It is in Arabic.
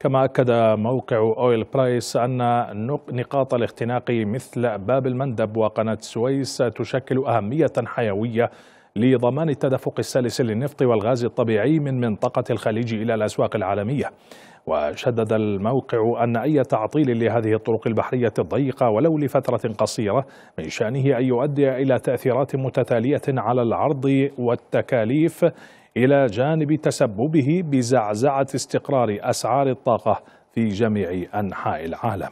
كما أكد موقع أويل برايس أن نقاط الاختناق مثل باب المندب وقناة السويس تشكل أهمية حيوية لضمان التدفق السلس للنفط والغاز الطبيعي من منطقة الخليج إلى الأسواق العالمية. وشدد الموقع أن أي تعطيل لهذه الطرق البحرية الضيقة ولو لفترة قصيرة من شأنه أن يؤدي إلى تأثيرات متتالية على العرض والتكاليف إلى جانب تسببه بزعزعة استقرار أسعار الطاقة في جميع أنحاء العالم.